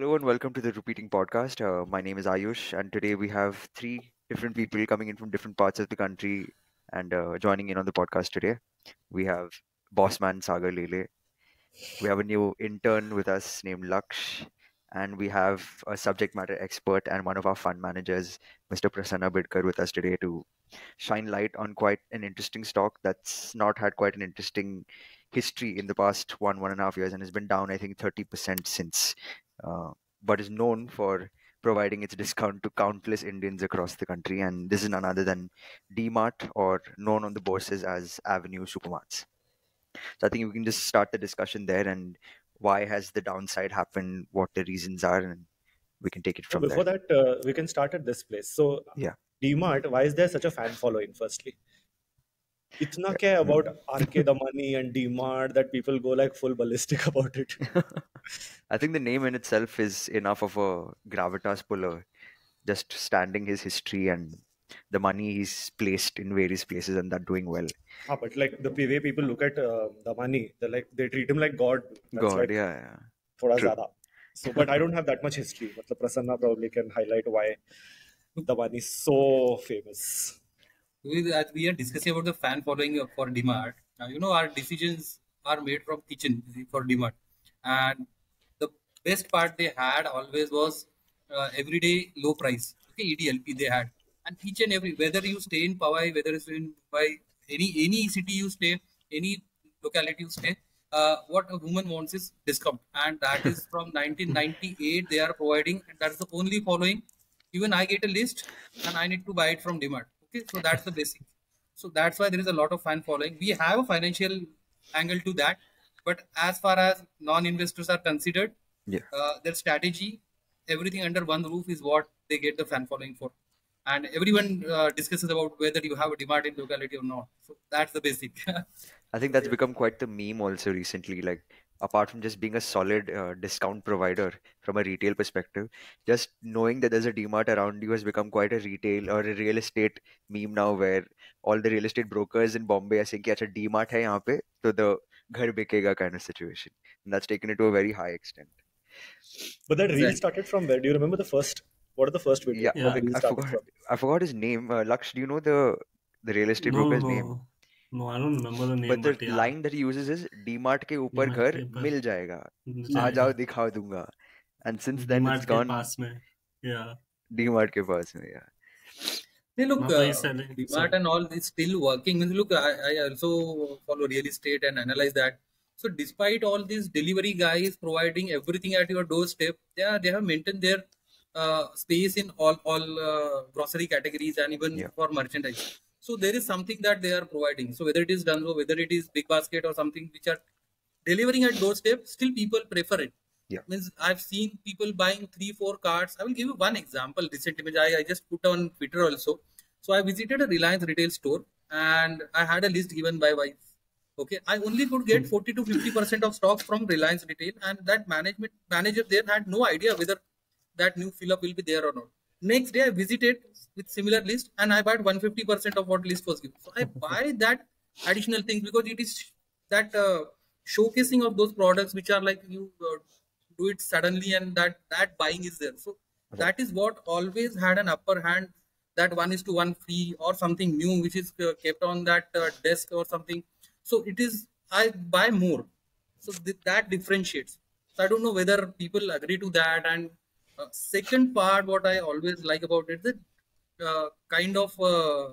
Hello and welcome to the Rupeeting Podcast. Uh, my name is Ayush, and today we have three different people coming in from different parts of the country and uh, joining in on the podcast today. We have Bossman Sagar Lele. We have a new intern with us named Laksh, and we have a subject matter expert and one of our fund managers, Mr. Prasanna Bidkar, with us today to shine light on quite an interesting stock that's not had quite an interesting history in the past one one and a half years and has been down i think 30% since uh, but is known for providing its discount to countless indians across the country and this is none other than dmart or known on the bourses as avenue supermarts so i think we can just start the discussion there and why has the downside happened what the reasons are and we can take it from Before there Before that, uh, we can start at this place. So, Yeah. DMart, why is there such a fan following? Firstly, itna kya about RK Damani and DMart that people go like full ballistic about it. I think the name in itself is enough of a gravitas puller, just standing his history and the money he's placed in various places and that doing well. Ah, but like the way people look at uh, Damani, they like they treat him like God. That's God, yeah, yeah. thoda zyada. So, but I don't have that much history. But the Prasanna probably can highlight why Damani is so famous. We, as we are discussing about the fan following for DMart. Now, you know, our decisions are made from kitchen for DMart. And the best part they had always was uh, everyday low price. Okay, EDLP they had. And each and every, whether you stay in Powai, whether it's in Mumbai, any, any city you stay, any locality you stay, uh, what a woman wants is discount. And that is from 1998 they are providing. And that's the only following even I get a list and I need to buy it from Dmart. Okay, so that's the basic. So that's why there is a lot of fan following. We have a financial angle to that, but as far as non-investors are considered, Yeah. uh, their strategy, everything under one roof is what they get the fan following for, and everyone uh, discusses about whether you have a DMart in locality or not. So that's the basic. I think that's become quite the meme also recently. Like, apart from just being a solid uh, discount provider from a retail perspective just knowing that there's a dmart around you has become quite a retail or a real estate meme now where all the real estate brokers in bombay are saying that dmart hai yahan pe? So the ghar bikega kind of situation. And that's taken it to a very high extent. But that really started from where? Do you remember the first what are the first videos? Yeah, yeah. I, forgot, I, forgot, his name. Uh, laksh do you know the the real estate no. broker's name? No, I don't remember the name, But the but yeah, line that he uses is DMart के ऊपर घर मिल जाएगा आ जाओ दिखा दूँगा and since then DMart it's के gone पास में yeah DMart के पास में yeah Hey, look, Now uh. DMart and all is still working. Means, look, I, I also follow real estate and analyze that. So, despite all these delivery guys providing everything at your doorstep, they are, they have maintained their uh, space in all all uh, grocery categories and even Yeah. for merchandise. So, there is something that they are providing. So, whether it is Dunzo, whether it is Big Basket or something which are delivering at doorstep, still people prefer it. Yeah. Means I've seen people buying three, four carts. I will give you one example. Recent image I, I just put on Twitter also. So I visited a Reliance retail store and I had a list given by wife. Okay, I only could get hmm. 40 to 50 percent of stocks from Reliance retail, and that management manager there had no idea whether that new fill up will be there or not. Next day I visited with similar list and I bought 150 percent of what list was given. So I buy that additional thing because it is that uh, showcasing of those products which are like you uh, do it suddenly and that that buying is there. So that is what always had an upper hand that one is to one free or something new which is uh, kept on that uh, desk or something. So it is i buy more. So th- that differentiates. So i don't know whether people agree to that and uh, second part what i always like about it the uh, kind of uh,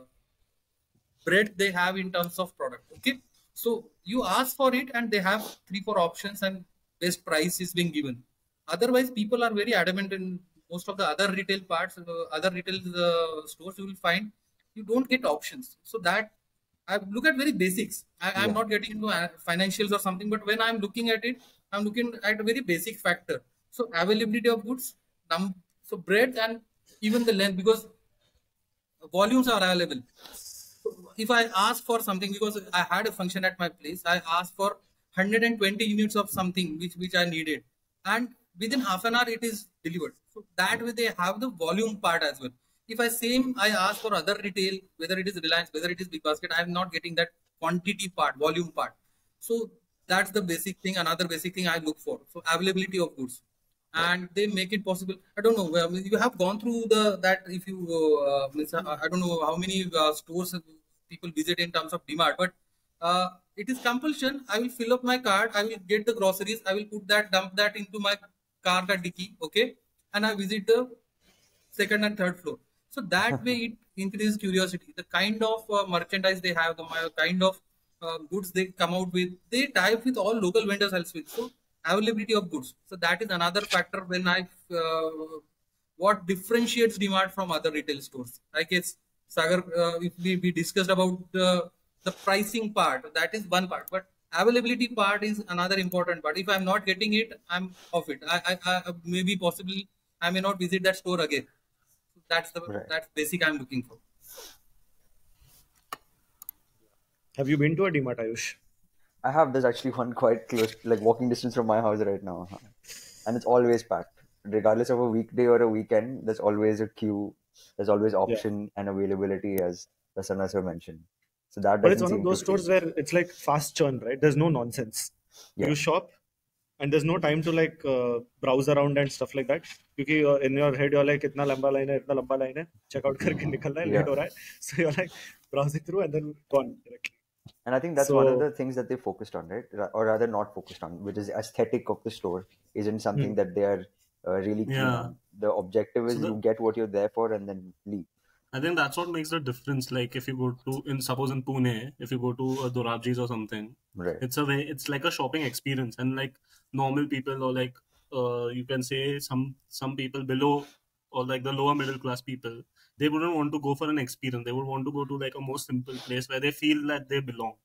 breadth they have in terms of product okay? So you ask for it and they have three four options and best price is being given. Otherwise people are very adamant in most of the other retail parts uh, other retail uh, stores you will find you don't get options. So that i look at very basics. I, i'm Yeah. not getting into financials or something but when i'm looking at it i'm looking at a very basic factor. So availability of goods num- so breadth and even the length because volumes are available. If i ask for something because i had a function at my place i asked for 120 units of something which which i needed. And within half an hour it is delivered. So that way they have the volume part as well. If i same i ask for other retail whether it is reliance whether it is big basket i am not getting that quantity part volume part. So that's the basic thing. Another basic thing i look for. So availability of goods and they make it possible. I don't know. I mean, you have gone through the that if you uh, means, uh, I don't know how many uh, stores people visit in terms of DMart, but uh, it is compulsion. I will fill up my card. I will get the groceries. I will put that dump that into my car that dicky. Okay, and I visit the second and third floor. So that way it increases curiosity. The kind of uh, merchandise they have, the kind of uh, goods they come out with, they tie up with all local vendors elsewhere. So availability of goods. So that is another factor when I uh, what differentiates DMart from other retail stores. I guess Sagar, uh, if we, we discussed about the the pricing part, that is one part, but availability part is another important part. If I'm not getting it, I'm off it. I, I, I maybe possibly I may not visit that store again. That's the right. that's basic I'm looking for. Have you been to a DMart, Ayush? I have. There's actually one quite close, like walking distance from my house right now, and it's always packed. Regardless of a weekday or a weekend, there's always a queue. There's always option yeah. and availability, as Prasanna sir mentioned. So that. But it's one of those stores where it's like fast churn, right? There's no nonsense. Yeah. You shop, and there's no time to like uh, browse around and stuff like that क्योंकि uh, in your head you're like इतना लंबा line है इतना लंबा line है checkout करके निकलना है लेट हो रहा है so you're like browsing through and then gone directly and I think that's so, one of the things that they focused on, right? Or rather, not focused on, which is aesthetic of the store isn't something hmm. that they are uh, really keen yeah. The objective is so the, you get what you're there for and then leave. I think that's what makes the difference. Like if you go to in suppose in Pune, if you go to a Dorabjee's or something, right? It's a way. It's like a shopping experience, and like normal people or like uh, you can say some some people below or like the lower middle class people they wouldn't want to go for an experience. They would want to go to like a more simple place where they feel that they belong.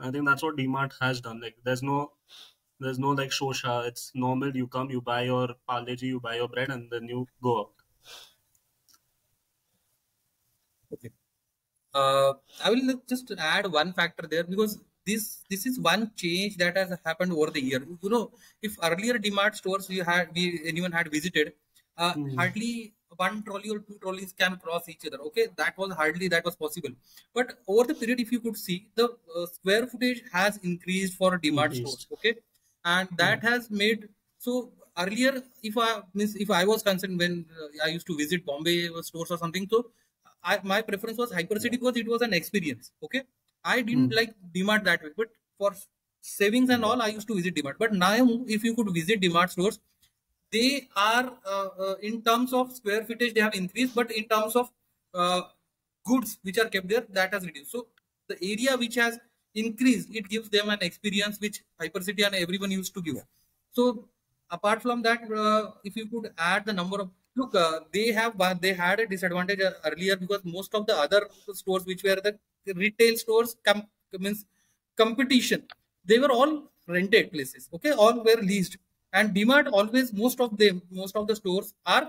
I think that's what DMart has done. Like there's no there's no like shosha. It's normal. You come, you buy your Parle-G, you buy your bread, and then you go out. Okay. Uh, I will just add one factor there because this this is one change that has happened over the year. You know, if earlier DMart stores we had we anyone had visited, uh, mm. hardly one trolley or two trolleys can cross each other. Okay that was hardly that was possible. But over the period if you could see the uh, square footage has increased for DMart stores okay? And that mm. has made so earlier if i means if i was concerned when uh, i used to visit bombay stores or something so I, my preference was hypercity because it was an experience okay? I didn't mm. like DMart that way but for savings and all i used to visit DMart. But now if you could visit DMart stores they are uh, uh, in terms of square footage they have increased but in terms of uh, goods which are kept there that has reduced. So the area which has increased it gives them an experience which hypercity and everyone used to give. So apart from that uh, if you could add the number of look uh, they have they had a disadvantage earlier because most of the other stores which were the retail stores com- means competition they were all rented places okay? All were leased and DMart always most of them most of the stores are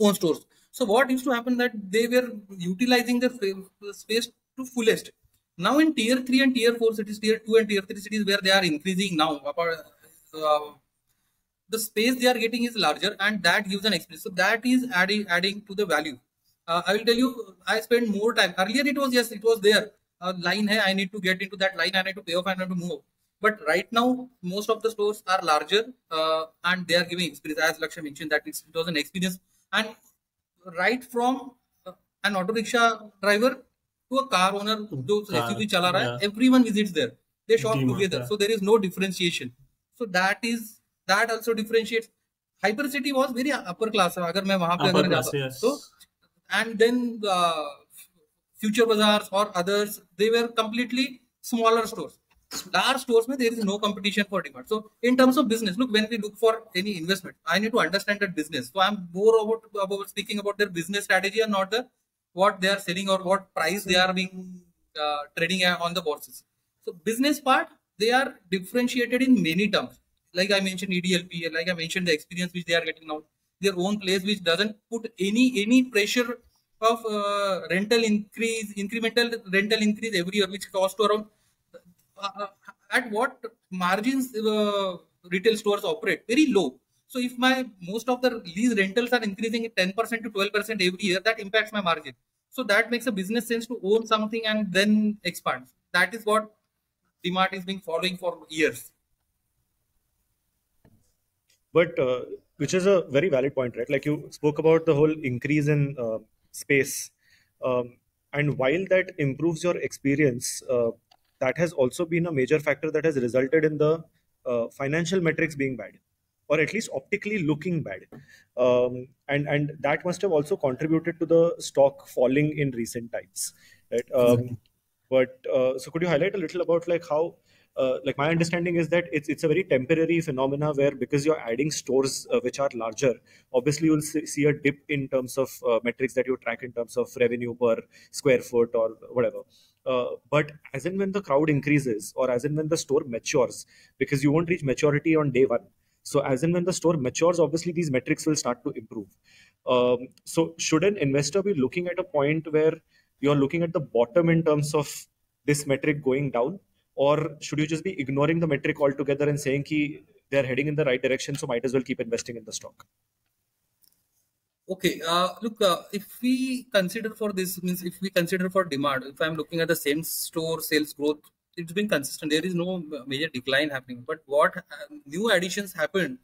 own stores. So what used to happen that they were utilizing the space to fullest. Now in tier three and tier four cities, tier two and tier three cities where they are increasing now, uh, the space they are getting is larger and that gives an experience. So that is adding adding to the value. Uh, I will tell you, I spent more time. Earlier it was yes, it was there. A line hai, I need to get into that line, I need to pay off, I need to move. But right now, most of the stores are larger uh, and they are giving experience. As Lakshay mentioned, that it was an experience. And right from uh, an auto rickshaw driver to a car owner जो SUV चला रहा है, everyone visits there. They shop together, yeah. so there is no differentiation. So that is that also differentiates. Hypercity was very upper class. अगर मैं वहाँ पे अगर जाता so and then uh, future bazaars or others they were completely smaller stores large stores there is no competition for DMart. So in terms of business look when we look for any investment i need to understand that business. So i'm more about, about speaking about their business strategy and not the what they are selling or what price they are being uh, trading on the bourses so business part they are differentiated in many terms. Like i mentioned edlp like i mentioned the experience which they are getting now their own place which doesn't put any any pressure of uh, rental increase incremental rental increase every year which cost to around uh, at what margins uh, retail stores operate? Very low. So if my most of the lease rentals are increasing 10% to 12% every year that impacts my margin. So that makes a business sense to own something and then expand. That is what DMart is being following for years. But uh, which is a very valid point right? Like you spoke about the whole increase in uh, space. Um, and while that improves your experience uh, that has also been a major factor that has resulted in the uh, financial metrics being bad or at least optically looking bad um, and and that must have also contributed to the stock falling in recent times right um, exactly. but uh, so could you highlight a little about like how uh, like my understanding is that it's it's a very temporary phenomena where because you're adding stores uh, which are larger obviously you'll see a dip in terms of uh, metrics that you track in terms of revenue per square foot or whatever. Uh, but as and when the crowd increases or as and when the store matures because you won't reach maturity on day one. So as and when the store matures obviously these metrics will start to improve. Um, so should an investor be looking at a point where you're looking at the bottom in terms of this metric going down or should you just be ignoring the metric altogether and saying ki they're heading in the right direction so might as well keep investing in the stock? Okay uh, look uh, if we consider for this means if we consider for DMart if i'm looking at the same store sales growth it's been consistent. There is no major decline happening. But what uh, new additions happened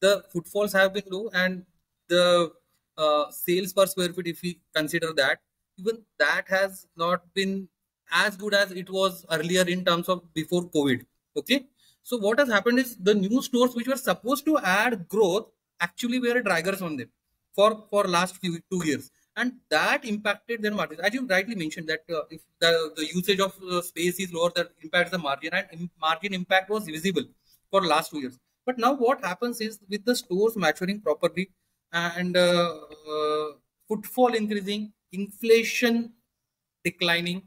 the footfalls have been low and the uh, sales per square feet if we consider that even that has not been as good as it was earlier in terms of before COVID. Okay. So what has happened is the new stores which were supposed to add growth actually were draggers on them for for last few two years, and that impacted their margins. As you rightly mentioned that uh, if the, the usage of uh, space is lower, that impacts the margin, and margin impact was visible for last two years. But now what happens is with the stores maturing properly and uh, uh footfall increasing, inflation declining,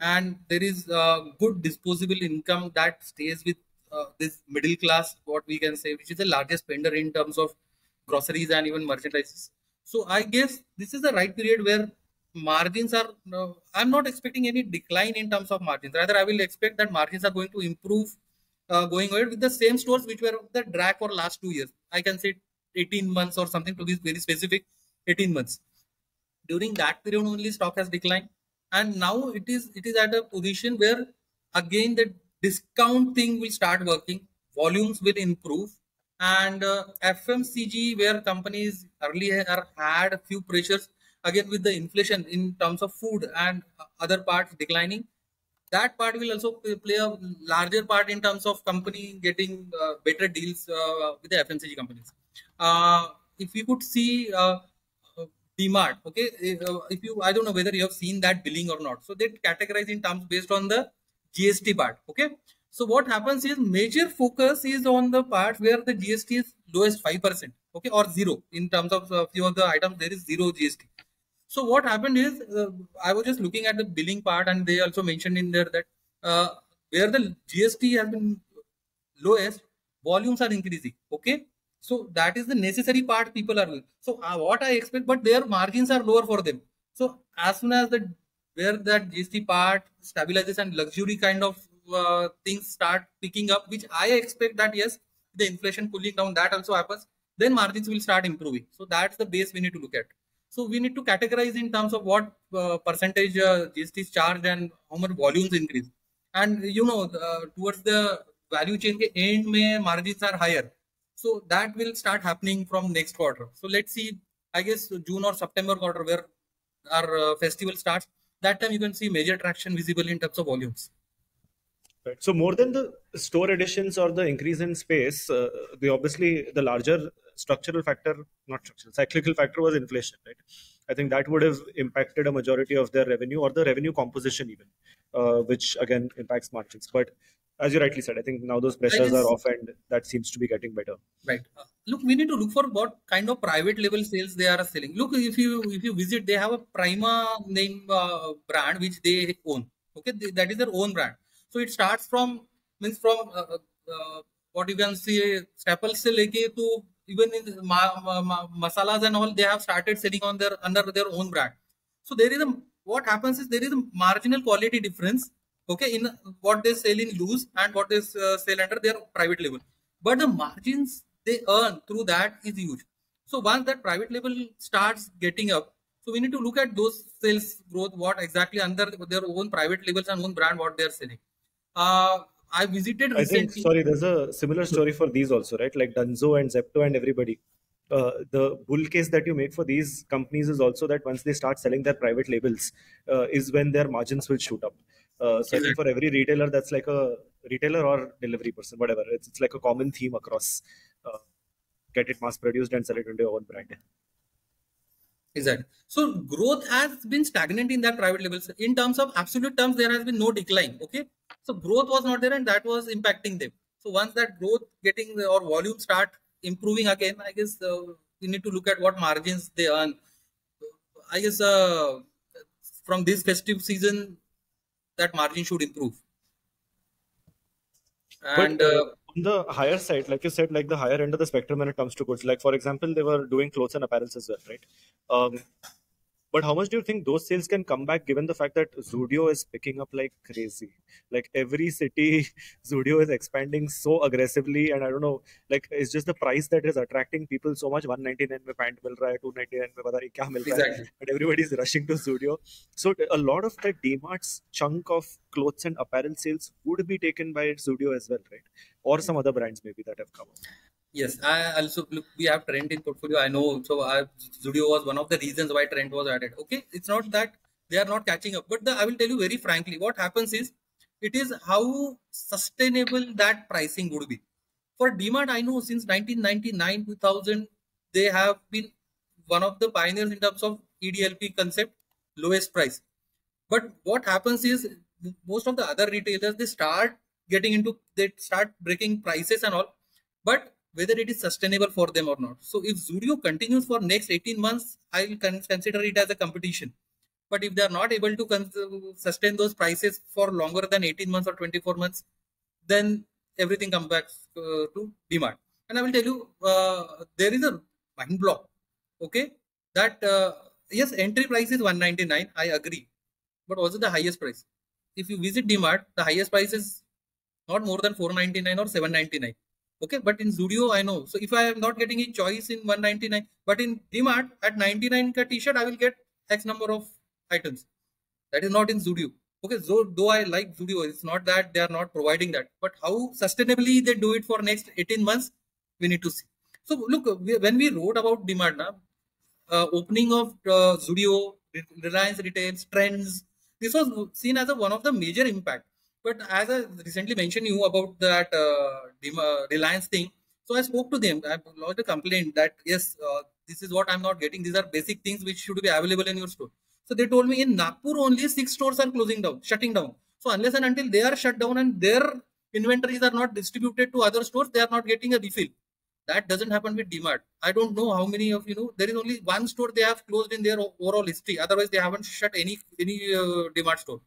and there is a good disposable income that stays with uh, this middle class what we can say which is the largest spender in terms of groceries and even merchandise so i guess this is the right period where margins are uh, i'm not expecting any decline in terms of margins. Rather i will expect that margins are going to improve uh, going ahead with the same stores which were the drag for last two years. I can say 18 months or something to be very specific 18 months. During that period only stock has declined and now it is it is at a position where again the discount thing will start working volumes will improve. And uh, fmcg where companies earlier had a few pressures again with the inflation in terms of food and other parts declining. That part will also play a larger part in terms of company getting uh, better deals uh, with the fmcg companies. Uh, if you could see uh, DMart. Okay, uh, if you, I don't know whether you have seen that billing or not. So they categorize in terms based on the GST part. Okay, so what happens is major focus is on the part where the GST is lowest five percent. Okay, or zero in terms of uh, few of the items there is zero GST. So what happened is uh, I was just looking at the billing part and they also mentioned in there that uh, where the GST has been lowest, volumes are increasing. Okay, so that is the necessary part people are doing. So uh, what I expect, but their margins are lower for them. So as soon as the where that GST part stabilizes and luxury kind of uh, things start picking up, which I expect that yes, the inflation pulling down that also happens, then margins will start improving. So that's the base we need to look at. So we need to categorize in terms of what uh, percentage uh, GST is charged and how much volumes increase. And you know, towards the value chain end, may margins are higher so that will start happening from next quarter. So let's see, I guess June or September quarter where our uh, festival starts. That time you can see major traction visible in terms of volumes. Right. So more than the store additions or the increase in space, uh, the obviously the larger structural factor, not structural, cyclical factor was inflation, right? I think that would have impacted a majority of their revenue or the revenue composition even, uh, which again impacts margins. But as you rightly said, I think now those pressures are off and that seems to be getting better. Right. Uh, look, we need to look for what kind of private label sales they are selling. Look, if you if you visit, they have a Premia name uh, brand which they own. Okay, they, that is their own brand. So it starts from means from uh, uh, uh what you can see staples se leke to even in ma, ma, ma, masalas and all they have started selling on their under their own brand. So there is a what happens is there is a marginal quality difference okay in what they sell in loose and what they uh, sell under their private label but the margins they earn through that is huge so once that private label starts getting up so we need to look at those sales growth what exactly under their own private labels and own brand what they are selling uh, I visited I think sorry, there's a similar story for these also, right? Like Dunzo and Zepto and everybody. Uh, the bull case that you make for these companies is also that once they start selling their private labels, uh, is when their margins will shoot up. Uh, so I think for every retailer, that's like a retailer or delivery person, whatever. It's, it's like a common theme across. Uh, get it mass produced and sell it under your own brand. Exactly. So growth has been stagnant in that private labels. In terms of absolute terms, there has been no decline. Okay. So growth was not there and that was impacting them. So once that growth getting the, or volume start improving again, I guess uh, we need to look at what margins they earn. I guess uh, from this festive season, that margin should improve. And but, uh, on the higher side, like you said, like the higher end of the spectrum when it comes to goods, like for example, they were doing clothes and apparels as well, right? Um, but how much do you think those sales can come back given the fact that Zudio is picking up like crazy? Like every city, Zudio is expanding so aggressively, and I don't know, like it's just the price that is attracting people so much. 199 में pant मिल रहा है, 299 में पता नहीं क्या मिल रहा है, exactly. and everybody is rushing to Zudio. So a lot of that DMart's chunk of clothes and apparel sales would be taken by Zudio as well, right? Or some other brands maybe that have come up. Yes, I also look. We have Trent in portfolio. I know. So I, Zudio was one of the reasons why Trent was added. Okay, it's not that they are not catching up, but the, I will tell you very frankly, what happens is it is how sustainable that pricing would be. For DMart, I know since 1999, 2000, they have been one of the pioneers in terms of EDLP concept, lowest price. But what happens is most of the other retailers they start getting into they start breaking prices and all, but whether it is sustainable for them or not. So if Zudio continues for next 18 months, I will consider it as a competition. But if they are not able to sustain those prices for longer than 18 months or 24 months, then everything comes back uh, to DMart. And I will tell you, uh, there is a mind block. Okay, that uh, yes, entry price is 199. I agree, but also the highest price. If you visit DMart, the highest price is not more than 499 or 799 okay but in zudio i know. So if i am not getting a choice in 199 but in dmart at 99 ka t-shirt i will get x number of items. That is not in zudio. Okay so though i like zudio it's not that they are not providing that. But how sustainably they do it for next 18 months we need to see. So look when we wrote about DMart na, uh, opening of uh, zudio reliance retails trends this was seen as a, one of the major impact but as I recently mentioned you about that uh, Reliance thing, so I spoke to them. I lodged a complaint that yes, uh, this is what I'm not getting. These are basic things which should be available in your store. So they told me in Nagpur only six stores are closing down, shutting down. So unless and until they are shut down and their inventories are not distributed to other stores, they are not getting a refill. That doesn't happen with DMart. I don't know how many of you know. There is only one store they have closed in their overall history. Otherwise, they haven't shut any any uh, DMart store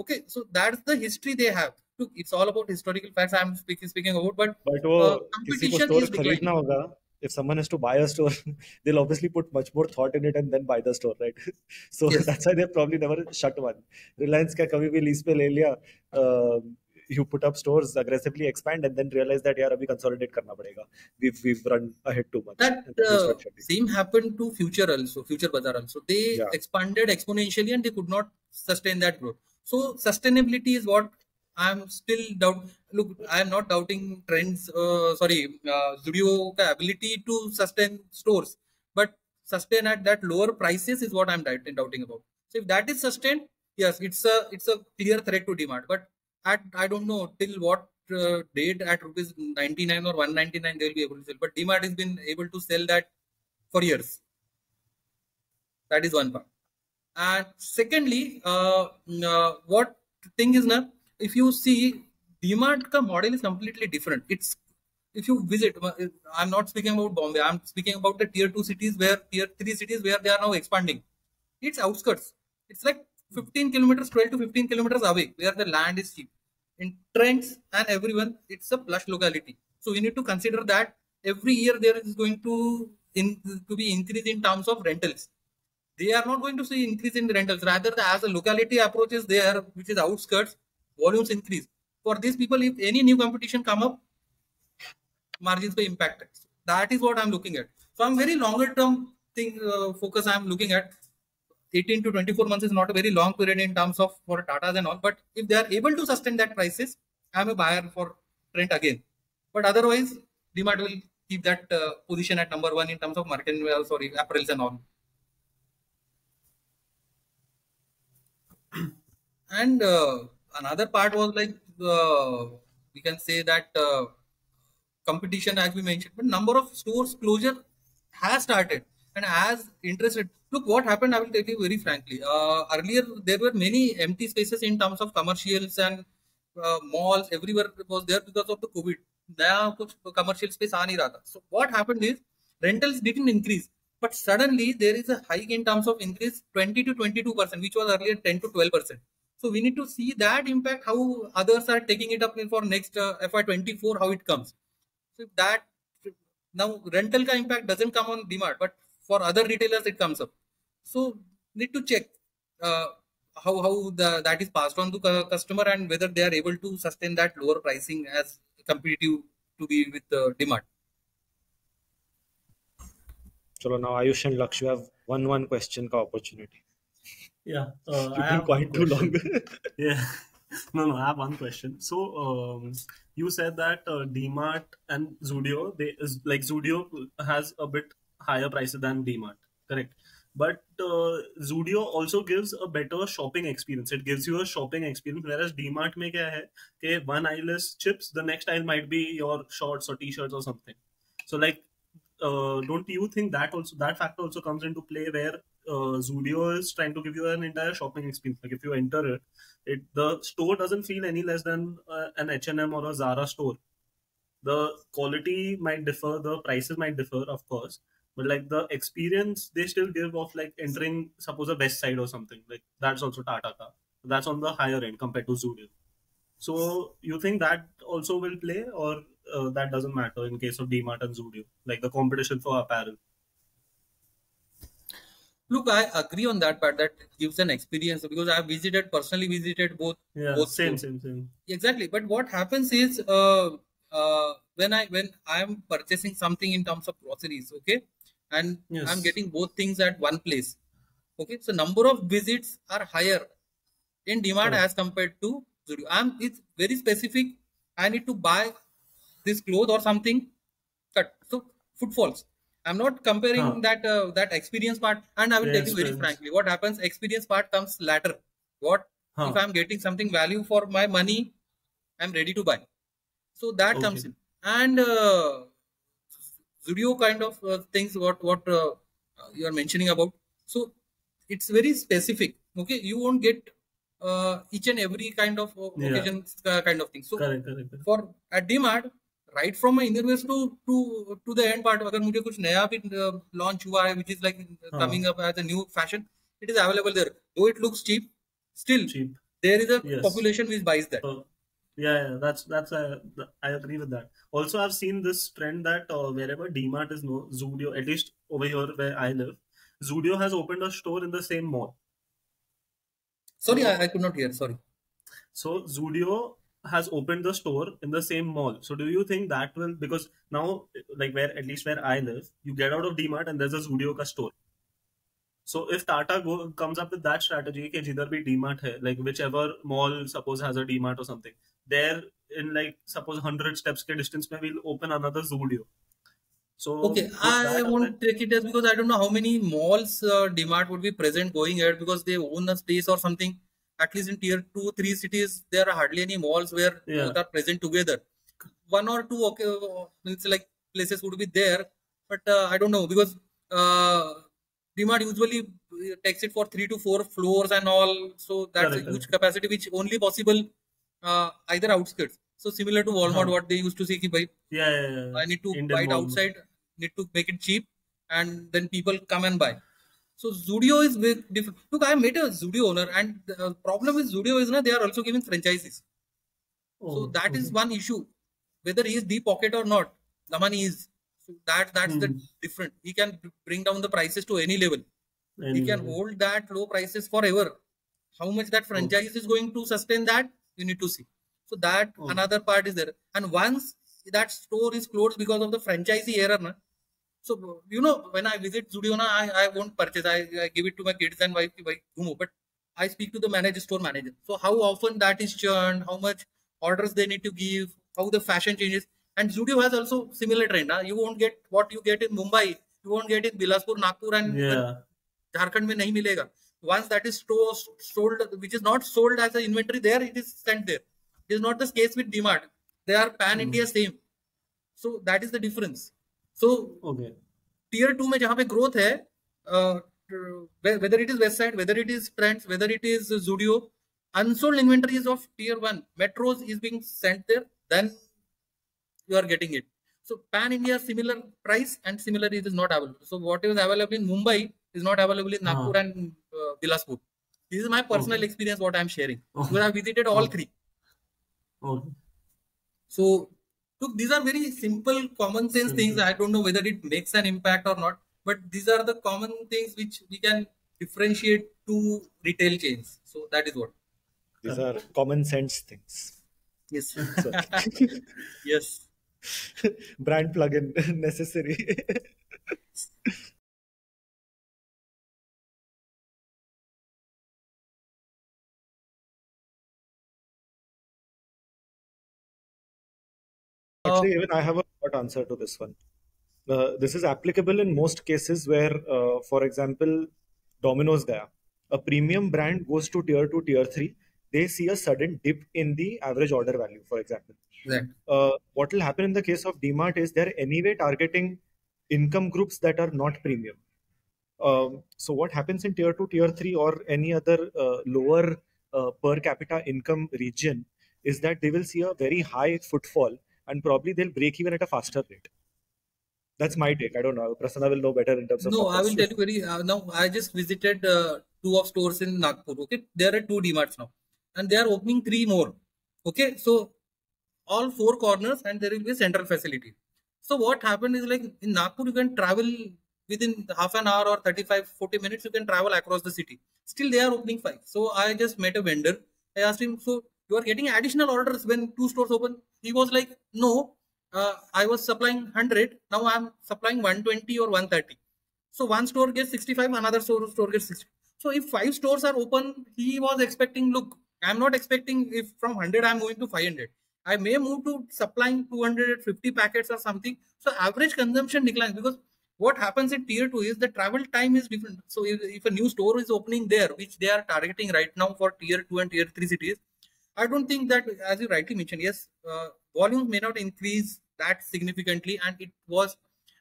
okay so that's the history they have. Look, it's all about historical facts. I'm speaking speaking about but but uh, competition is declining. if someone has to buy a store they'll obviously put much more thought in it and then buy the store right? So yes. that's why they've probably never shut one. Reliance ka kabhi bhi lease pe le liya uh, you put up stores aggressively expand and then realize that yeah we consolidate karna padega we've we've run ahead too much. That uh, same happened to future also future bazaar also. They yeah. expanded exponentially and they could not sustain that growth. So sustainability is what I'm still doubt. Look, I am not doubting trends. Uh, sorry, uh, Zudio ability to sustain stores, but sustain at that lower prices is what I'm doubting about. So if that is sustained, yes, it's a it's a clear threat to DMart. But at I don't know till what uh, date at rupees 99 or 199 they will be able to sell. But DMart has been able to sell that for years. That is one part. And secondly, uh, uh, what thing is now, if you see, ka model is completely different. It's if you visit, I'm not speaking about Bombay. I'm speaking about the tier two cities where tier three cities where they are now expanding. It's outskirts. It's like 15 kilometers, 12 to 15 kilometers away where the land is cheap. In Trents and everyone, it's a plush locality. So we need to consider that every year there is going to in to be increase in terms of rentals they are not going to see increase in rentals. Rather, as the locality approaches there, which is outskirts, volumes increase. For these people, if any new competition come up, margins will impact it. That is what I'm looking at. So I'm very longer term thing uh, focus I'm looking at. 18 to 24 months is not a very long period in terms of for Tatas and all. But if they are able to sustain that prices, I'm a buyer for rent again. But otherwise, DMart will keep that uh, position at number one in terms of market, well, sorry, apparels and all. and uh, another part was like uh, we can say that uh, competition as we mentioned but number of stores closure has started and as interested. Look what happened i will tell you very frankly. Uh, earlier there were many empty spaces in terms of commercials and uh, malls. Everywhere was there because of the covid. Now commercial space so what happened is rentals didn't increase but suddenly there is a hike in terms of increase 20 to 22 percent which was earlier 10 to 12 percent so we need to see that impact how others are taking it up for next uh, FY24 how it comes. So that now rental ka impact doesn't come on DMart, but for other retailers it comes up. So need to check uh, how how the that is passed on to customer and whether they are able to sustain that lower pricing as competitive to be with uh, DMart. So now Ayush and Laksh, you have one one question ka opportunity. Yeah, uh, You've been quite too long. yeah. No, no, I have one question. So, um, you said that uh, DMart and Zudio, they is like Zudio has a bit higher prices than DMart, correct? But uh, Zudio also gives a better shopping experience. It gives you a shopping experience, whereas DMart में क्या है कि one aisle is chips, the next aisle might be your shorts or t-shirts or something. So like, uh, don't you think that also that factor also comes into play where uh, Zudio is trying to give you an entire shopping experience. Like if you enter it, it the store doesn't feel any less than uh, an H&M or a Zara store. The quality might differ, the prices might differ, of course, but like the experience they still give of like entering, suppose a Westside or something like that's also Tata. That's on the higher end compared to Zudio. So you think that also will play, or uh, that doesn't matter in case of DMart and Zudio, like the competition for apparel? Look, I agree on that part. That gives an experience because I have visited personally visited both. Yeah, both same, same, same. Exactly. But what happens is uh, uh, when I when I am purchasing something in terms of groceries, okay, and Yes. I'm getting both things at one place. Okay, so number of visits are higher in DMart as compared to Zudio. I'm it's very specific. I need to buy this cloth or something. Cut. So footfalls. I'm not comparing Huh. that uh, that experience part. And I will tell you very friends. frankly, what happens? Experience part comes later. What Huh. if I'm getting something value for my money? I'm ready to buy. So that comes in. And uh, Zudio kind of uh, things what what uh, you are mentioning about. So it's very specific. Okay, you won't get uh, each and every kind of uh, Yeah. uh, kind of thing. So Correct, correct. correct. for at DMart, right from my innerwear to to to the end part, अगर मुझे कुछ नया भी uh, launch हुआ है, which is like uh, हाँ. coming up as a new fashion, it is available there. Though it looks cheap, still Cheap. there is a Yes. population which buys that. Uh, yeah, yeah, that's that's uh, th- I agree with that. Also, I've seen this trend that uh, wherever DMart is no Zudio, at least over here where I live, Zudio has opened a store in the same mall. Sorry, I, I could not hear. Sorry. So Zudio has opened the store in the same mall. So do you think that will because now like where at least where I live, you get out of DMart and there's a Zudioka store. So if Tata go, comes up with that strategy, ke jidhar bhi DMart hai, like whichever mall suppose has a DMart or something, there in like suppose 100 steps ke distance mein we'll open another Zudio. So okay, I won't take it as because I don't know how many malls uh, DMart would be present going ahead because they own a space or something at least in tier two, three cities, there are hardly any malls where Yeah. both are present together. One or two, okay, uh, it's like places would be there, but uh, I don't know because uh, usually takes it for three to four floors and all, so that's Correct, a huge correct. capacity which only possible uh, either outskirts. So similar to Walmart, Huh. what they used to say, ki, bhai, yeah, yeah, yeah. I need to Indian buy it outside, need to make it cheap, and then people come and buy. So Zudio is different. Look, I met a Zudio owner, and the uh, problem with Zudio is na, they are also giving franchises. so Oh, that is okay. one issue. Whether he is deep pocket or not, the money is. So that that's the Hmm. different. He can bring down the prices to any level. He can Anyway. hold that low prices forever. How much that franchise is going to sustain that, you need to see. So that Okay. another part is there. And once that store is closed because of the franchisee error, na, so you know, when I visit Zudiona, I, I won't purchase. I, I give it to my kids and wife, wife Gumo. But I speak to the manager, store manager. So how often that is churned, how much orders they need to give, how the fashion changes. And Zudio has also similar trend. Na You won't get what you get in Mumbai. You won't get in Bilaspur, Nagpur, and yeah. Jharkhand. Mein nahi milega. Once that is store, sold, which is not sold as an inventory there, it is sent there. It is not the case with DMart. They are pan India mm. same. So that is the difference. So Okay. tier 2 में जहाँ पे growth है uh, whether it is west side whether it is trends whether it is zudio unsold inventory is of tier 1 metros is being sent there then you are getting it so pan india similar price and similar it is not available so what is available in mumbai is not available in nagpur Ah. and uh, bilaspur this is my personal Okay. experience what i am sharing Okay. because i visited all Okay. three Okay. so look these are very simple common sense things. Mm-hmm. I don't know whether it makes an impact or not but these are the common things which we can differentiate to retail chains. So that is what. These are common sense things. yes. Yes. Brand plugin necessary. Actually, even I have a short answer to this one. Uh, this is applicable in most cases where, uh, for example, Domino's Gaya, a premium brand goes to tier 2, tier 3, they see a sudden dip in the average order value, for example. exactly Uh, what will happen in the case of DMart is they're anyway targeting income groups that are not premium. Um, so what happens in tier 2, tier 3, or any other uh, lower uh, per capita income region is that they will see a very high footfall and probably they'll break even at a faster rate. That's my take. I don't know. Prasanna will know better in terms of. no i will tell you very uh, now i just visited uh, two of stores in nagpur okay there are two dmarts now and they are opening three more okay so all four corners and there will be a central facility so what happened is like in nagpur you can travel within half an hour or 35 40 minutes you can travel across the city still they are opening five so i just met a vendor i asked him so you are getting additional orders when two stores open. He was like no uh, i was supplying 100 now i'm supplying 120 or 130 so one store gets 65 another store, store gets 60 so if five stores are open he was expecting look i'm not expecting if from 100 i'm going to 500 i may move to supplying 250 packets or something. So average consumption declines because what happens in tier 2 is the travel time is different. So if, if a new store is opening there which they are targeting right now for tier 2 and tier 3 cities i don't think that as you rightly mentioned yes uh, volumes may not increase that significantly and it was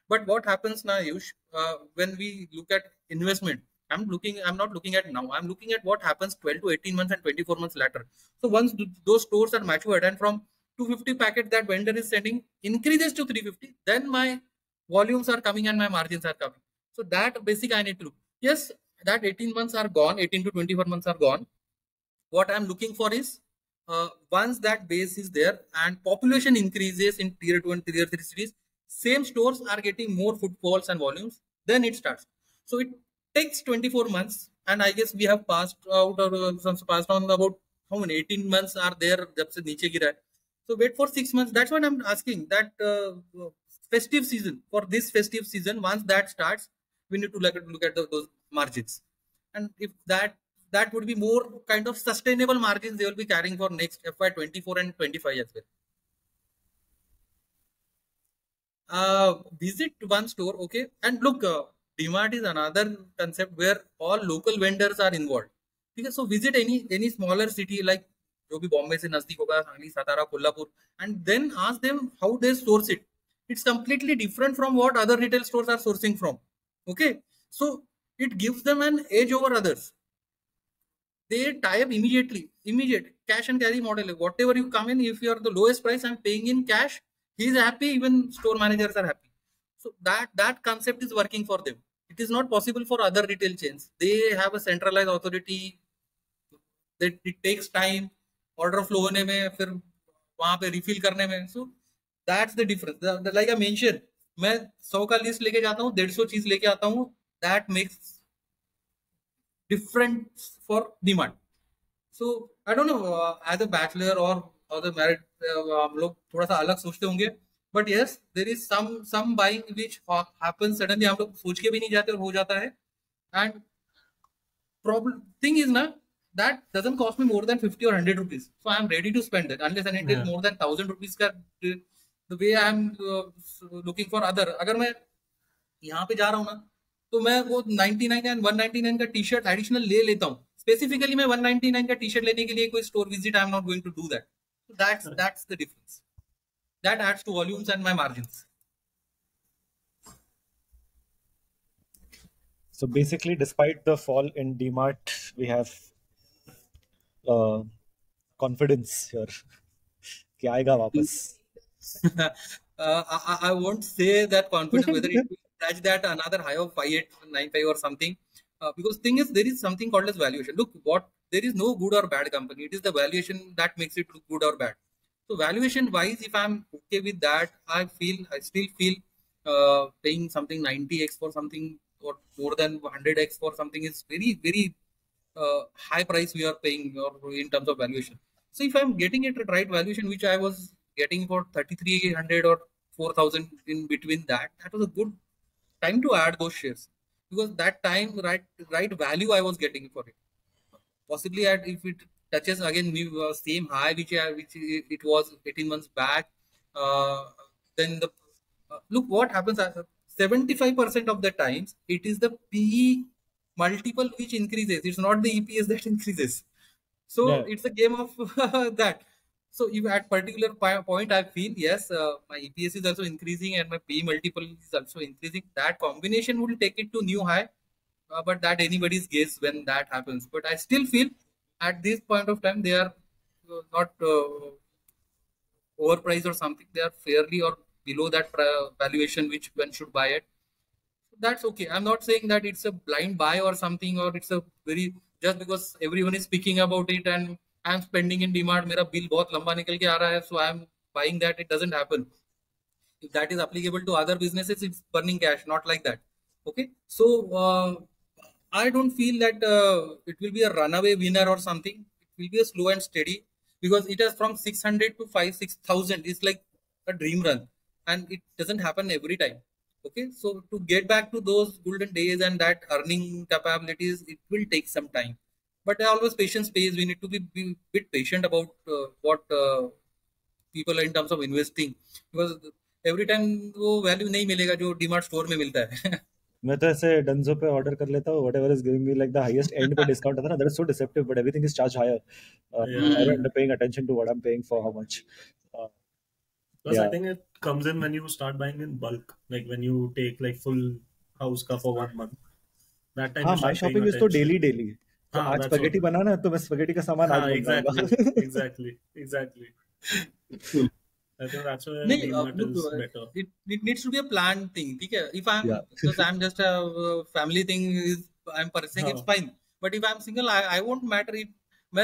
but what happens now Ayush, uh, when we look at investment i'm looking i'm not looking at now i'm looking at what happens 12 to 18 months and 24 months later. So once th- those stores are matured and from 250 packet that vendor is sending increases to 350 then my volumes are coming and my margins are coming. So that basic i need to look. Yes that 18 months are gone 18 to 24 months are gone. What i'm looking for is uh, once that base is there and population increases in tier 2 and tier 3 cities same stores are getting more footfalls and volumes then it starts. So it takes 24 months and i guess we have passed out or uh, passed on about how many 18 months are there jab se niche gira so wait for 6 months. That's what i'm asking that uh, uh, festive season for this festive season once that starts we need to look at, look at the, those margins. And if that that would be more kind of sustainable margins they will be carrying for next FY24 and 25 as well. Uh, visit one store, okay. And look, uh, DMart is another concept where all local vendors are involved. Okay, so visit any any smaller city like Jobi, Bombay, se Hoga, Sangli, Satara, Kolhapur, and then ask them how they source it. It's completely different from what other retail stores are sourcing from. Okay, so it gives them an edge over others. They tie up immediately immediate cash and carry model whatever you come in if you are the lowest price i'm paying in cash he's happy even store managers are happy so that that concept is working for them it is not possible for other retail chains they have a centralized authority that it takes time order flow होने में फिर वहाँ पे refill करने में so that's the difference like I mention मैं 100 का list लेके जाता हूँ 150 चीज़ लेके आता हूँ that makes different for demand. So I don't know uh, as a bachelor or or the married uh, हम लोग थोड़ा सा अलग सोचते होंगे but yes there is some some buying which ha- happens suddenly हम लोग सोच के भी नहीं जाते और हो जाता है and problem thing is ना that doesn't cost me more than 50 or 100 rupees. So I'm ready to spend it unless and until Yeah. more than 1000 rupees का the way I'm uh, looking for other अगर मैं यहाँ पे जा रहा हूँ ना तो मैं वो 99 एंड 199 का टी शर्ट एडिशनल ले लेता हूँ स्पेसिफिकली मैं 199 का टी शर्ट लेने के लिए कोई store visit I am not going to do that that's that's the difference that adds to volumes and my margins So basically, despite the fall in DMart, we have uh, confidence here. कि आएगा वापस. uh, I, I won't say that confidence whether it will that another high of 5895 or something. Uh, because thing is there is something called as valuation. Look, what there is no good or bad company. It is the valuation that makes it look good or bad. So valuation wise, if I'm okay with that, I feel I still feel uh, paying something 90x for something or more than 100x for something is very very uh, high price we are paying or in terms of valuation. So if I'm getting it at right valuation, which I was getting for 3300 or 4000 in between that, that was a good time to add those shares because that time right right value I was getting for it. Possibly at if it touches again we uh, same high which I, which it was 18 months back, uh, then the uh, look what happens. Uh, 75% of the times it is the PE multiple which increases. It's not the EPS that increases. So Yeah. it's a game of that. So if at particular point I feel yes, uh, my EPS is also increasing and my PE multiple is also increasing. That combination will take it to new high, uh, but that anybody's guess when that happens. But I still feel at this point of time they are uh, not uh, overpriced or something. They are fairly or below that valuation which one should buy it that's okay. I'm not saying that it's a blind buy or something, or it's a very just because everyone is speaking about it and I'm spending in demand. मेरा bill बहुत लंबा निकल के आ रहा है, so I'm buying that. It doesn't happen. If that is applicable to other businesses, it's burning cash, not like that. Okay, so uh, I don't feel that uh, it will be a runaway winner or something. It will be a slow and steady because it has from 600 to 5 6000 It's like a dream run, and it doesn't happen every time okay so to get back to those golden days and that earning capabilities it will take some time but always patience pays we need to be, be bit patient about uh, what uh, people in terms of investing because every time वो value नहीं मिलेगा जो DMart store में मिलता है मैं तो ऐसे डंजो पे ऑर्डर कर लेता हूँ whatever is giving me like the highest and पे डिस्काउंट आता है ना that is so deceptive but everything is charge higher Yeah. I don't paying attention to what I am paying for how much Plus, I Yeah. think it comes in when you start buying in bulk, like when you take like full house का for one month. That time हाँ you my start paying shopping is तो attention. Daily daily आज spaghetti बना ना तो मैं spaghetti का सामान एग्जैक्टली hmm. एग्जैक्टली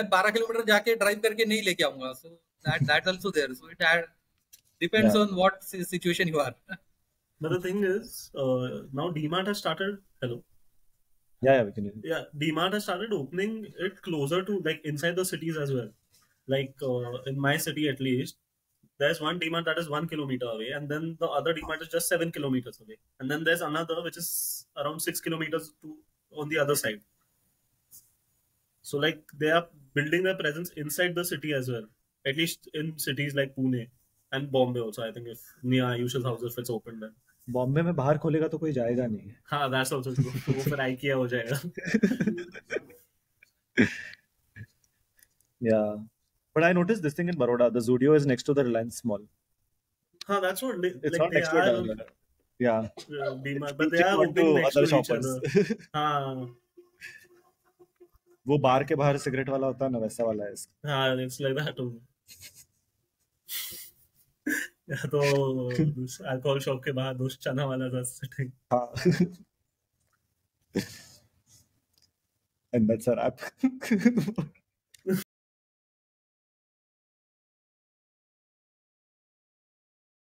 बारह किलोमीटर जाके ड्राइव करके नहीं लेके आऊँगा so that that also there so it depends on what situation you are now DMart hello Yeah, yeah, we can. Yeah, DMart has started opening it closer to like inside the cities as well. Like uh, in my city, at least, there's one DMart that is one kilometer away, and then the other DMart is just seven kilometers away, and then there's another which is around six kilometers to on the other side. So like they are building their presence inside the city as well, at least in cities like Pune and Bombay also. I think if near Ayush's houses if it's open then. Bombay में बाहर खोलेगा तो कोई जाएगा नहीं हाँ। That's also true वो फिर आईकिया हो जाएगा। या but I notice this thing in Baroda the Zudio is next to the Reliance mall हाँ that's what it's not next to yeah. Uh, but they are opening हाँ। वो बार के बाहर सिगरेट वाला होता है ना वैसा वाला है इसका। हाँ इट्स लाइक दैट तो अल्कोहल शॉप के बाहर दोस्त चना वाला था सिटिंग हाँ। And that's a